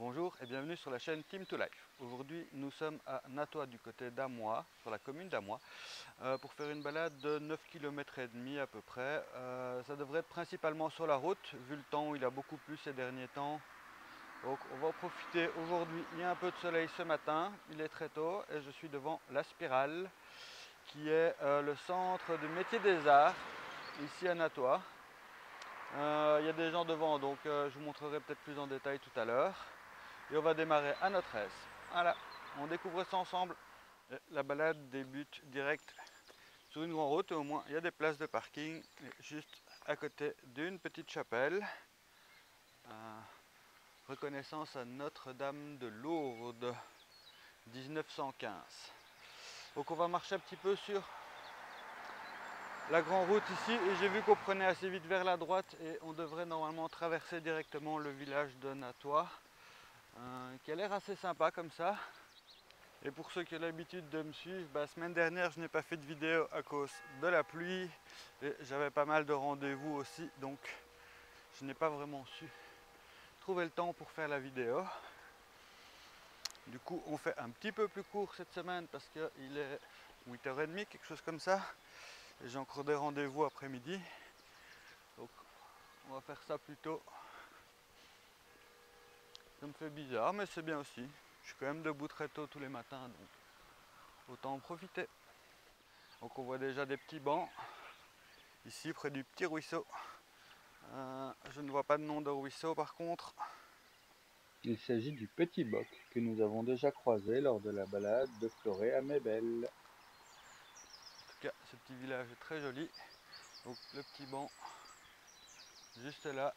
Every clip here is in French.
Bonjour et bienvenue sur la chaîne Team to Life. Aujourd'hui nous sommes à Natois du côté d'Amois, sur la commune d'Amois, euh, pour faire une balade de 9 km et demi à peu près. Euh, ça devrait être principalement sur la route, vu le temps où il a beaucoup plu ces derniers temps. Donc on va en profiter aujourd'hui. Il y a un peu de soleil ce matin, il est très tôt et je suis devant la Spirale, qui est euh, le centre du métier des arts, ici à Natois. Il y a des gens devant, donc je vous montrerai peut-être plus en détail tout à l'heure et on va démarrer à notre aise. Voilà, on découvre ça ensemble. La balade débute direct sur une grande route et au moins il y a des places de parking juste à côté d'une petite chapelle. Euh, reconnaissance à Notre-Dame de Lourdes 1915. Donc on va marcher un petit peu sur la grande route ici et j'ai vu qu'on prenait assez vite vers la droite et on devrait normalement traverser directement le village de Natois. Euh, qui a l'air assez sympa comme ça. Et pour ceux qui ont l'habitude de me suivre, la bah, semaine dernière je n'ai pas fait de vidéo à cause de la pluie. Et j'avais pas mal de rendez-vous aussi, donc je n'ai pas vraiment su trouver le temps pour faire la vidéo. Du coup on fait un petit peu plus court cette semaine parce qu'il est 8h30, quelque chose comme ça. Et j'ai encore des rendez-vous après-midi. Donc on va faire ça plutôt ça me fait bizarre, mais c'est bien aussi. Je suis quand même debout très tôt tous les matins, donc autant en profiter. Donc on voit déjà des petits bancs, ici près du petit ruisseau. Euh, je ne vois pas de nom de ruisseau par contre. Il s'agit du petit boc que nous avons déjà croisé lors de la balade de Floré à Mébel. En tout cas, ce petit village est très joli. Donc le petit banc, juste là,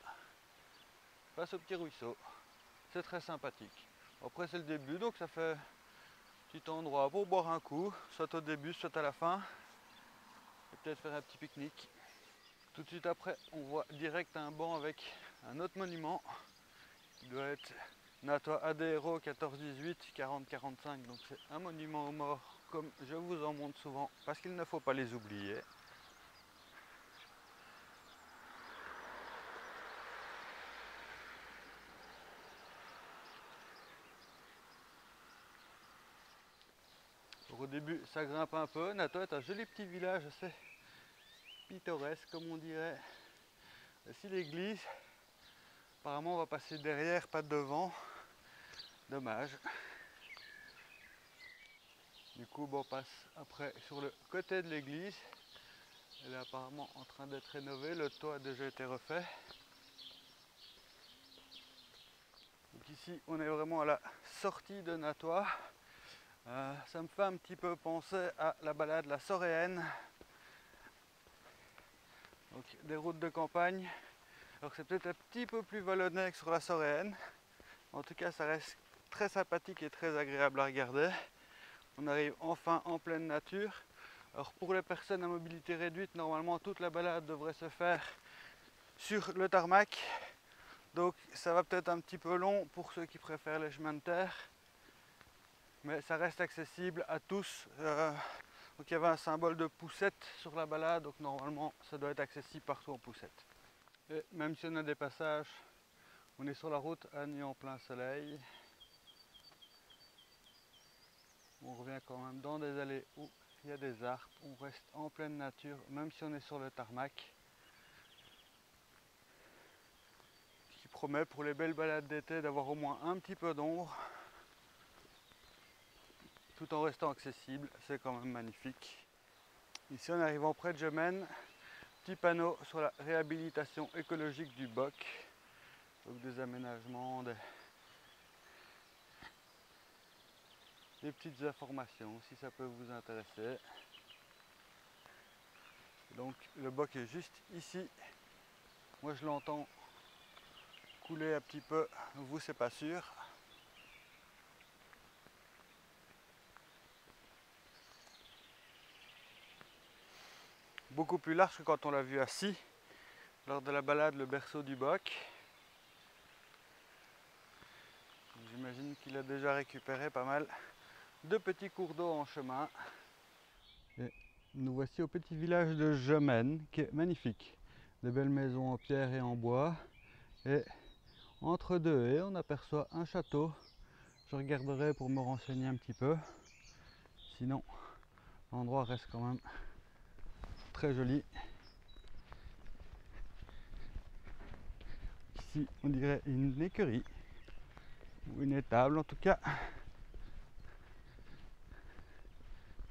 face au petit ruisseau c'est très sympathique. Après c'est le début, donc ça fait petit endroit pour boire un coup, soit au début, soit à la fin. Et peut-être faire un petit pique-nique. Tout de suite après, on voit direct un banc avec un autre monument. Il doit être Natoa Adero 14-18, 40-45. Donc c'est un monument aux morts, comme je vous en montre souvent, parce qu'il ne faut pas les oublier. au début, ça grimpe un peu. Nato est un joli petit village assez pittoresque, comme on dirait. Ici l'église. Apparemment, on va passer derrière, pas devant. Dommage. Du coup, on passe après sur le côté de l'église. Elle est apparemment en train d'être rénovée. Le toit a déjà été refait. Donc ici, on est vraiment à la sortie de Natois. Euh, ça me fait un petit peu penser à la balade La Soréenne. Donc des routes de campagne. Alors c'est peut-être un petit peu plus vallonné que sur la Soréenne. En tout cas ça reste très sympathique et très agréable à regarder. On arrive enfin en pleine nature. Alors pour les personnes à mobilité réduite, normalement toute la balade devrait se faire sur le tarmac. Donc ça va peut-être un petit peu long pour ceux qui préfèrent les chemins de terre mais ça reste accessible à tous. Euh, donc il y avait un symbole de poussette sur la balade, donc normalement ça doit être accessible partout en poussette. Et même si on a des passages, on est sur la route à nuit en plein soleil. On revient quand même dans des allées où il y a des arbres, on reste en pleine nature, même si on est sur le tarmac. Ce qui promet pour les belles balades d'été d'avoir au moins un petit peu d'ombre tout en restant accessible. C'est quand même magnifique. Ici, en arrivant près de Gemène, petit panneau sur la réhabilitation écologique du Boc. Donc des aménagements, des, des petites informations si ça peut vous intéresser. Donc le Boc est juste ici. Moi je l'entends couler un petit peu, vous c'est pas sûr. Beaucoup plus large que quand on l'a vu assis lors de la balade le berceau du boc. J'imagine qu'il a déjà récupéré pas mal de petits cours d'eau en chemin. Et nous voici au petit village de Gemène qui est magnifique. Des belles maisons en pierre et en bois. Et Entre deux haies, on aperçoit un château. Je regarderai pour me renseigner un petit peu. Sinon, l'endroit reste quand même très joli. Ici, on dirait une écurie ou une étable en tout cas.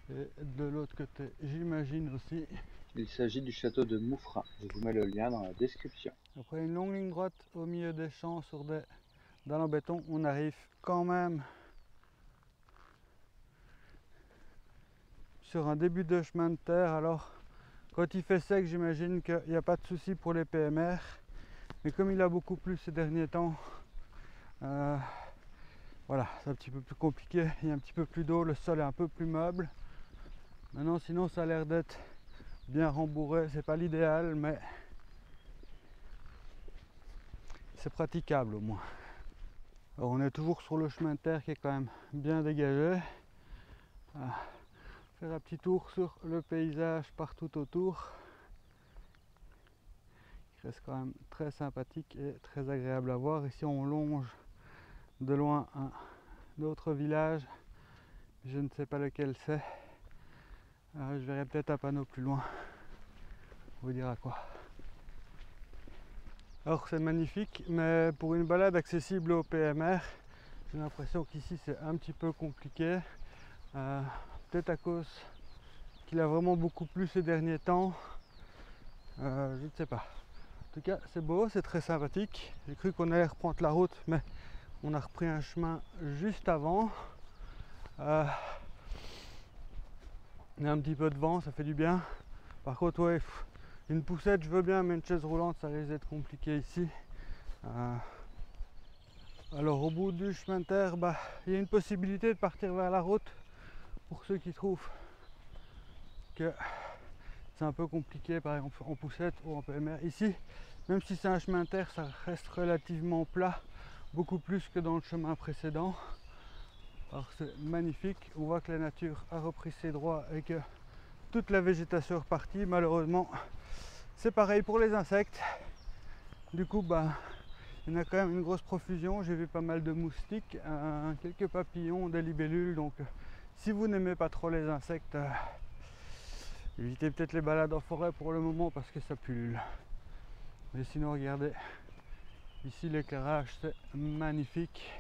Et de l'autre côté, j'imagine aussi. Il s'agit du château de Moufra. Je vous mets le lien dans la description. Après une longue ligne droite au milieu des champs sur des dalles en béton, on arrive quand même sur un début de chemin de terre. Alors, quand il fait sec, j'imagine qu'il n'y a pas de souci pour les PMR. Mais comme il a beaucoup plu ces derniers temps, euh, voilà, c'est un petit peu plus compliqué. Il y a un petit peu plus d'eau, le sol est un peu plus meuble. Maintenant, sinon, ça a l'air d'être bien rembourré. C'est pas l'idéal, mais c'est praticable au moins. Alors, on est toujours sur le chemin de terre qui est quand même bien dégagé. Ah, faire un petit tour sur le paysage partout autour. Il reste quand même très sympathique et très agréable à voir. Ici, on longe de loin un autre village. Je ne sais pas lequel c'est. Euh, je verrai peut-être un panneau plus loin. On vous dire à quoi. Alors c'est magnifique, mais pour une balade accessible au PMR, j'ai l'impression qu'ici c'est un petit peu compliqué. Euh, peut-être à cause qu'il a vraiment beaucoup plu ces derniers temps. Euh, je ne sais pas. En tout cas, c'est beau, c'est très sympathique. J'ai cru qu'on allait reprendre la route, mais on a repris un chemin juste avant. Euh, il y a un petit peu de vent, ça fait du bien. Par contre, ouais, une poussette, je veux bien, mais une chaise roulante, ça risque d'être compliqué ici. Euh, alors, au bout du chemin de terre, bah, il y a une possibilité de partir vers la route pour ceux qui trouvent que c'est un peu compliqué, par exemple en poussette ou en PMR. Ici, même si c'est un chemin de terre, ça reste relativement plat beaucoup plus que dans le chemin précédent. Alors c'est magnifique, on voit que la nature a repris ses droits et que toute la végétation est repartie. Malheureusement, c'est pareil pour les insectes. Du coup, bah, il y en a quand même une grosse profusion. J'ai vu pas mal de moustiques, quelques papillons, des libellules. Donc, si vous n'aimez pas trop les insectes, euh, évitez peut-être les balades en forêt pour le moment parce que ça pullule. Mais sinon, regardez, Ici l'éclairage c'est magnifique.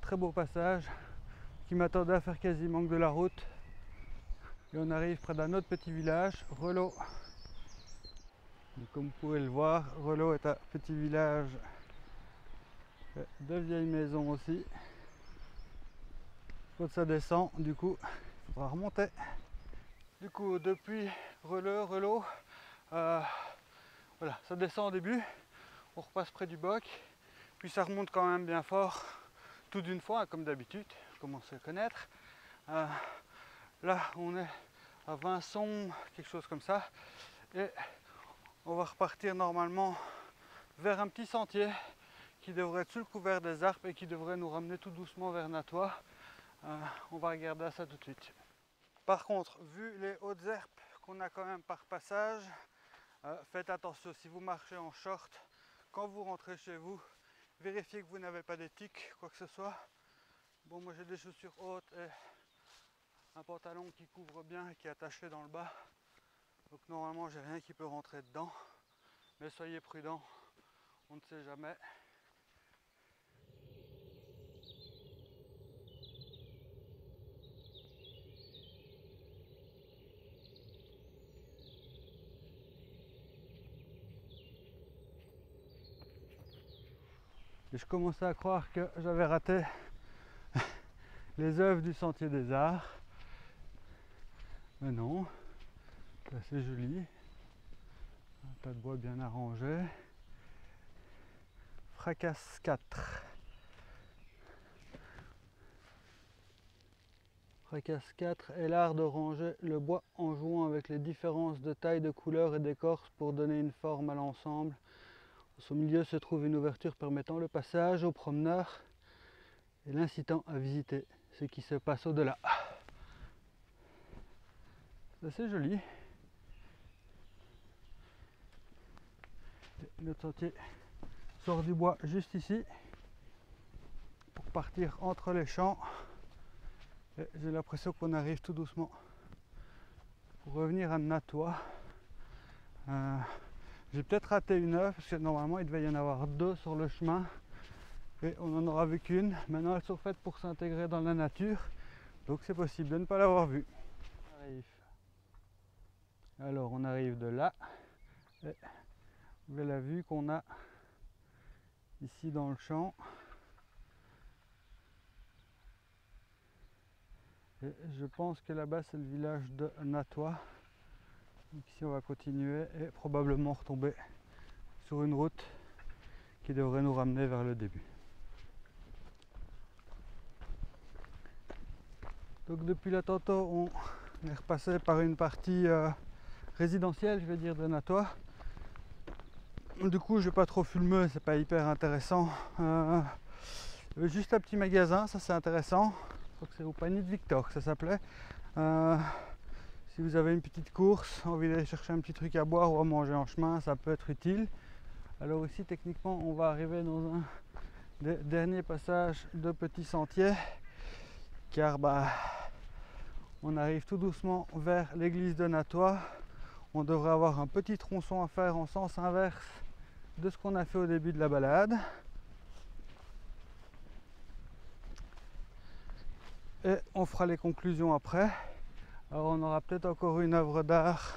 Très beau passage qui m'attendait à faire quasiment que de la route. Et on arrive près d'un autre petit village, Relo. comme vous pouvez le voir, Relo est un petit village de vieilles maisons aussi. Quand ça descend, du coup, il faudra remonter. Du coup, depuis Relo, Relo, euh, voilà, ça descend au début, on repasse près du boc, puis ça remonte quand même bien fort, tout d'une fois, comme d'habitude, commence à connaître. Euh, là, on est à Vincent, quelque chose comme ça, et on va repartir normalement vers un petit sentier qui devrait être sous le couvert des arbres et qui devrait nous ramener tout doucement vers Natois. Euh, on va regarder ça tout de suite. Par contre, vu les hautes herbes qu'on a quand même par passage, euh, faites attention si vous marchez en short, quand vous rentrez chez vous, vérifiez que vous n'avez pas des quoi que ce soit. Bon, moi j'ai des chaussures hautes et un pantalon qui couvre bien et qui est attaché dans le bas. Donc normalement j'ai rien qui peut rentrer dedans. Mais soyez prudents, on ne sait jamais. Je commençais à croire que j'avais raté les œuvres du Sentier des Arts. Mais non, c'est assez joli. Un tas de bois bien arrangé. Fracasse 4. Fracasse 4 est l'art de ranger le bois en jouant avec les différences de taille, de couleur et d'écorce pour donner une forme à l'ensemble au milieu se trouve une ouverture permettant le passage aux promeneurs et l'incitant à visiter ce qui se passe au-delà. C'est assez joli. Notre sentier sort du bois juste ici pour partir entre les champs. J'ai l'impression qu'on arrive tout doucement pour revenir à Natois. Euh, j'ai peut-être raté une œuvre parce que normalement il devait y en avoir deux sur le chemin et on n'en aura vu qu'une. Maintenant elles sont faites pour s'intégrer dans la nature donc c'est possible de ne pas l'avoir vue. Alors on arrive de là. Et vous avez la vue qu'on a ici dans le champ. Et je pense que là-bas c'est le village de Natois. Ici on va continuer et probablement retomber sur une route qui devrait nous ramener vers le début. Donc depuis là tantôt on est repassé par une partie euh, résidentielle je vais dire de Natois. Du coup je vais pas trop filmer, c'est pas hyper intéressant. Euh, juste un petit magasin, ça c'est intéressant crois que c'est au panier de Victor que ça s'appelait. Euh, si vous avez une petite course, envie d'aller chercher un petit truc à boire ou à manger en chemin, ça peut être utile. Alors ici, techniquement, on va arriver dans un des derniers passages de petits sentiers, car bah, on arrive tout doucement vers l'église de Natois. On devrait avoir un petit tronçon à faire en sens inverse de ce qu'on a fait au début de la balade. et on fera les conclusions après. Alors on aura peut-être encore une œuvre d'art,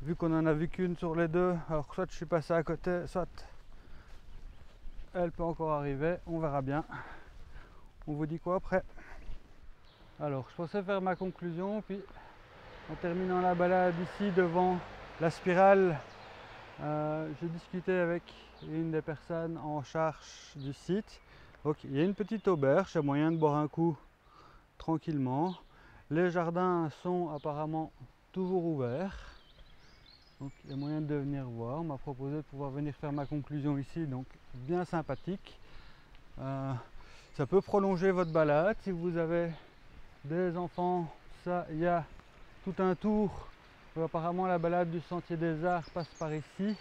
vu qu'on en a vu qu'une sur les deux. Alors soit je suis passé à côté, soit elle peut encore arriver, on verra bien. On vous dit quoi après? Alors je pensais faire ma conclusion, puis en terminant la balade ici devant la spirale, euh, j'ai discuté avec une des personnes en charge du site. Donc il y a une petite auberge, il y a moyen de boire un coup tranquillement. Les jardins sont apparemment toujours ouverts. Donc il y a moyen de venir voir. On m'a proposé de pouvoir venir faire ma conclusion ici, donc bien sympathique. Euh, ça peut prolonger votre balade. Si vous avez des enfants, ça, il y a tout un tour. apparemment la balade du Sentier des Arts passe par ici.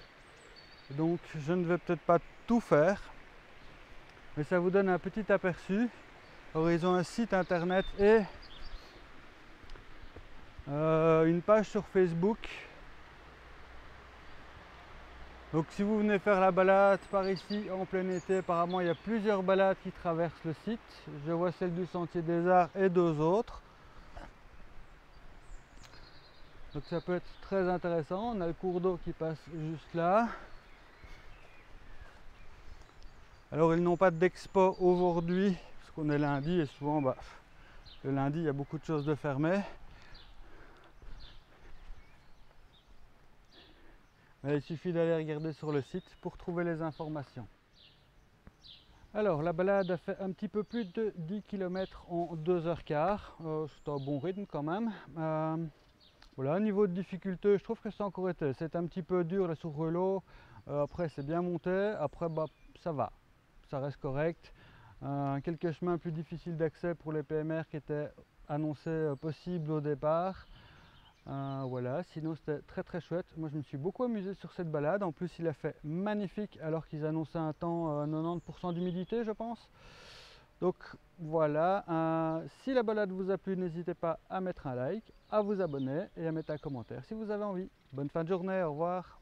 Donc je ne vais peut-être pas tout faire. Mais ça vous donne un petit aperçu ils ont un site internet et euh, une page sur Facebook. Donc si vous venez faire la balade par ici en plein été, apparemment il y a plusieurs balades qui traversent le site. Je vois celle du Sentier des Arts et deux autres. Donc ça peut être très intéressant. On a le cours d'eau qui passe juste là. Alors ils n'ont pas d'expo aujourd'hui on est lundi et souvent bah, le lundi il y a beaucoup de choses de fermées. Il suffit d'aller regarder sur le site pour trouver les informations. Alors la balade a fait un petit peu plus de 10 km en 2h15. Euh, c'est un bon rythme quand même. Euh, voilà, niveau de difficulté, je trouve que c'est encore été. C'est un petit peu dur là sur. Euh, après c'est bien monté. Après bah, ça va. Ça reste correct. Euh, quelques chemins plus difficiles d'accès pour les PMR qui étaient annoncés possibles au départ. Euh, voilà, sinon c'était très très chouette. Moi je me suis beaucoup amusé sur cette balade. En plus il a fait magnifique alors qu'ils annonçaient un temps 90% d'humidité je pense. Donc voilà, si la balade vous a plu, n'hésitez pas à mettre un like, à vous abonner et à mettre un commentaire si vous avez envie. Bonne fin de journée, au revoir.